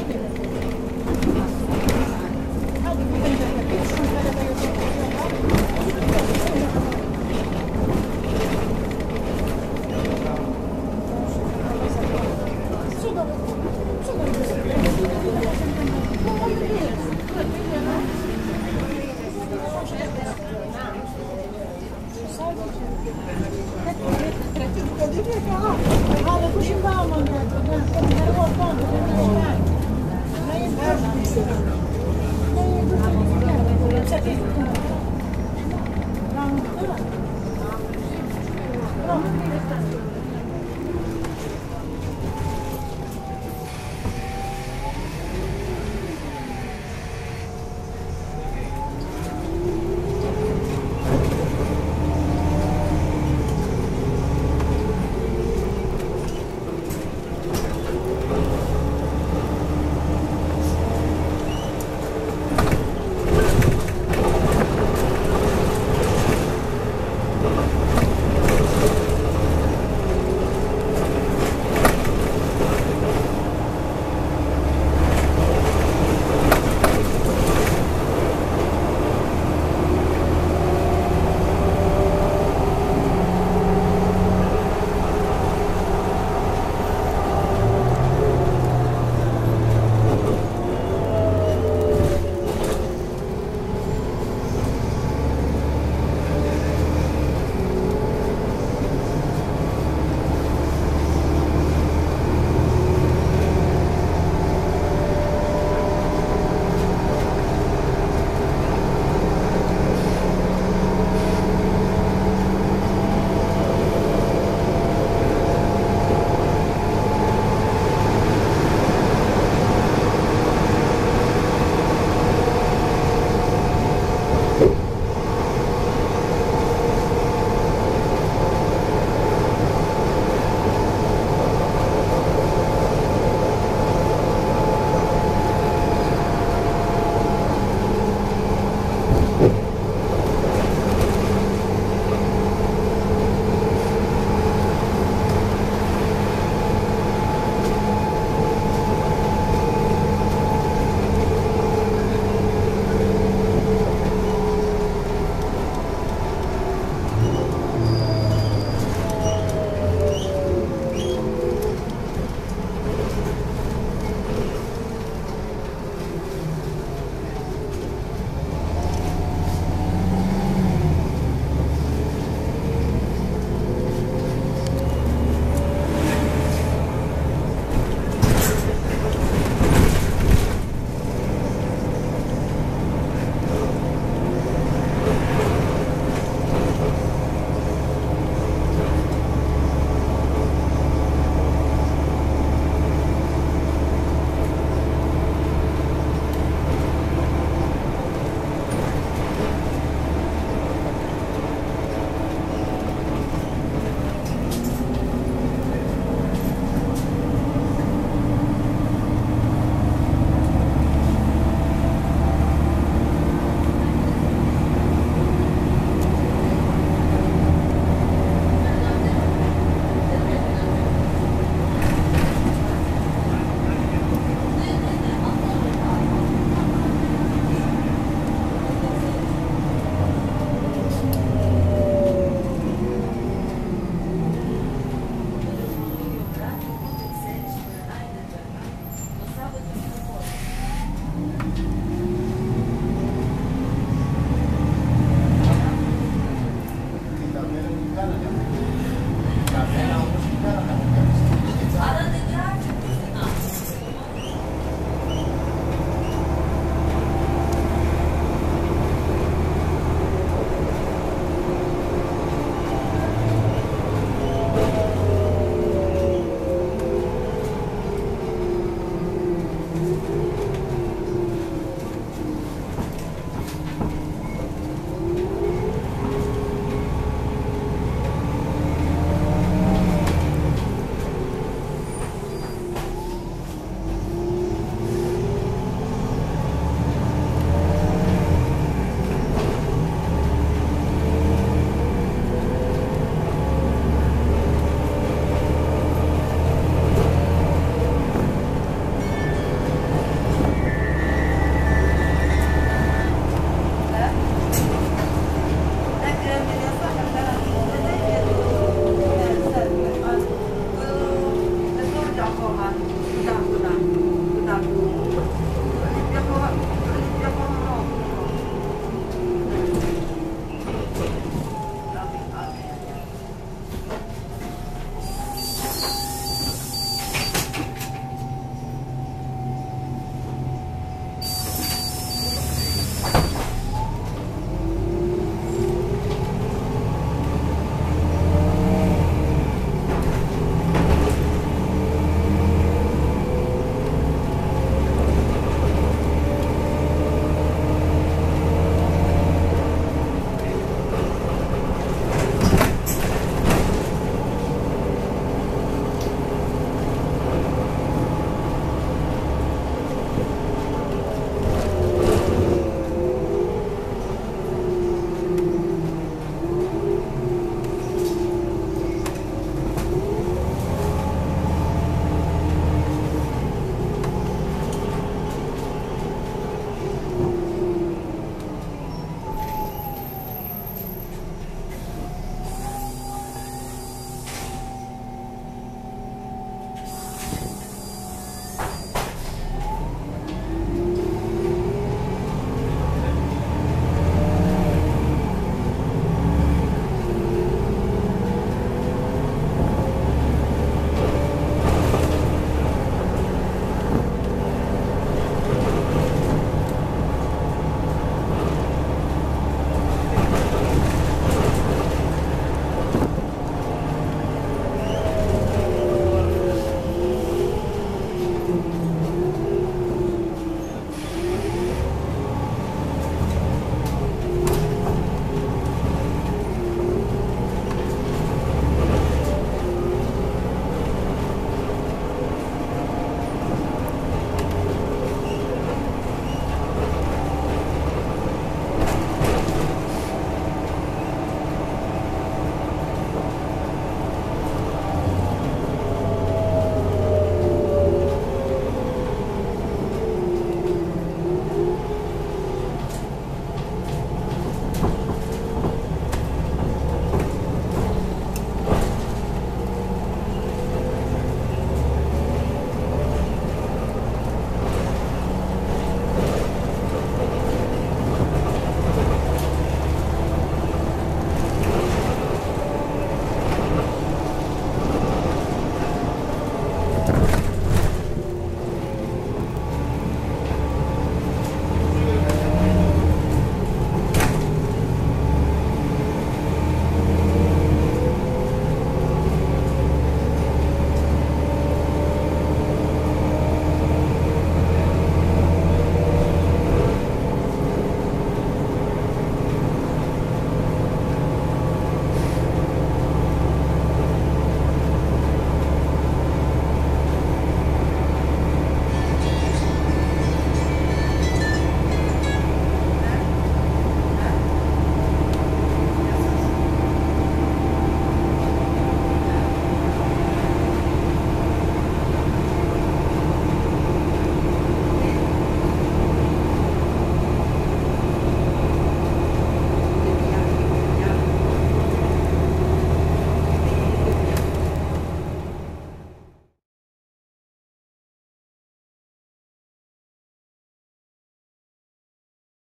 Thank you. ¿Cómo